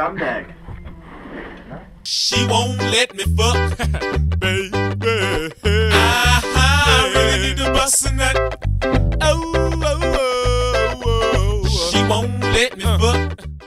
scumbag. She won't let me fuck, baby. I, I really need to bust a nut. Oh, oh, oh, oh, oh. She won't let me fuck.